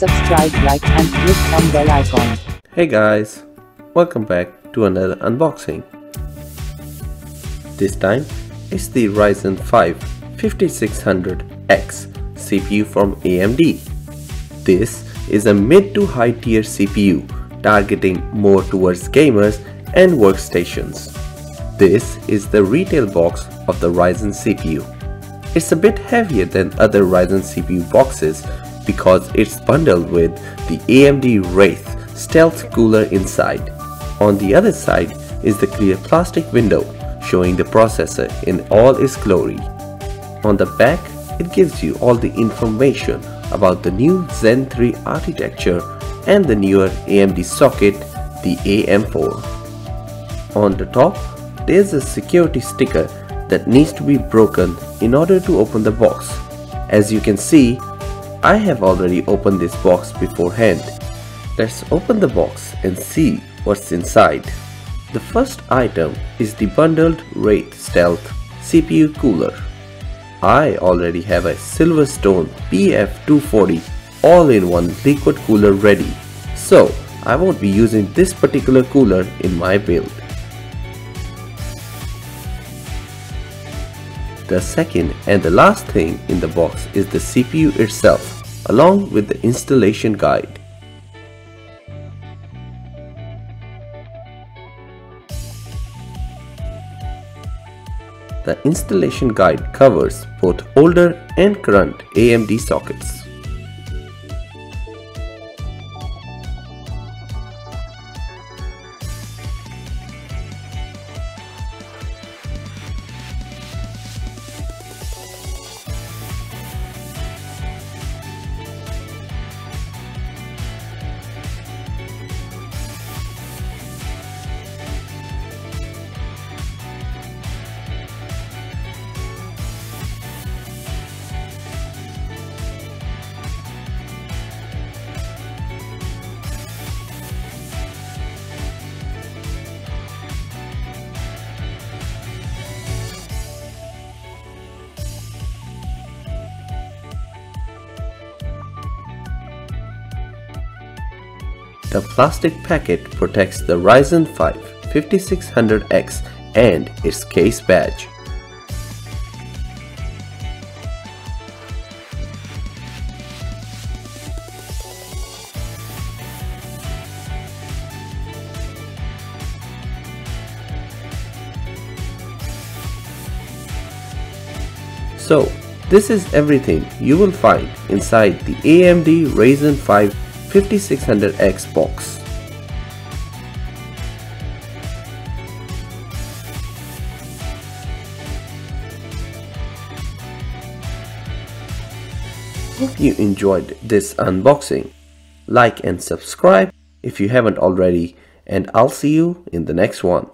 subscribe, like and click on bell icon. Hey guys, welcome back to another unboxing. This time it's the Ryzen 5 5600X CPU from AMD. This is a mid to high tier CPU targeting more towards gamers and workstations. This is the retail box of the Ryzen CPU. It's a bit heavier than other Ryzen CPU boxes because it's bundled with the AMD Wraith stealth cooler inside. On the other side is the clear plastic window showing the processor in all its glory. On the back, it gives you all the information about the new Zen 3 architecture and the newer AMD socket, the AM4. On the top, there's a security sticker that needs to be broken in order to open the box. As you can see, I have already opened this box beforehand. Let's open the box and see what's inside. The first item is the bundled Wraith Stealth CPU cooler. I already have a Silverstone PF240 all-in-one liquid cooler ready, so I won't be using this particular cooler in my build. The second and the last thing in the box is the CPU itself along with the installation guide. The installation guide covers both older and current AMD sockets. The plastic packet protects the Ryzen 5 5600X and its case badge. So, this is everything you will find inside the AMD Ryzen 5 5600X box. Hope you enjoyed this unboxing. Like and subscribe if you haven't already and I'll see you in the next one.